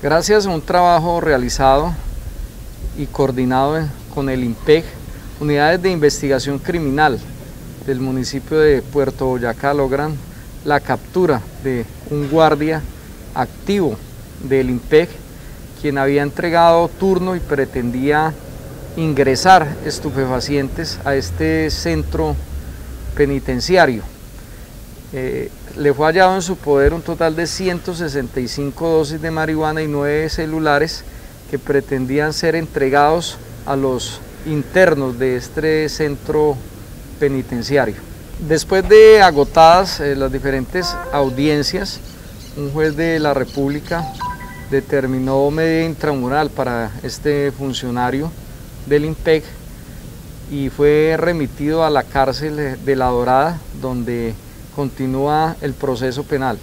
Gracias a un trabajo realizado y coordinado con el IMPEG, unidades de investigación criminal del municipio de Puerto Boyacá logran la captura de un guardia activo del IMPEG, quien había entregado turno y pretendía ingresar estupefacientes a este centro penitenciario. Eh, le fue hallado en su poder un total de 165 dosis de marihuana y 9 celulares que pretendían ser entregados a los internos de este centro penitenciario. Después de agotadas eh, las diferentes audiencias, un juez de la República determinó medida intramural para este funcionario del IMPEC y fue remitido a la cárcel de La Dorada, donde continúa el proceso penal.